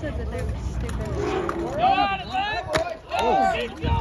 said that they were stupid. Oh, oh.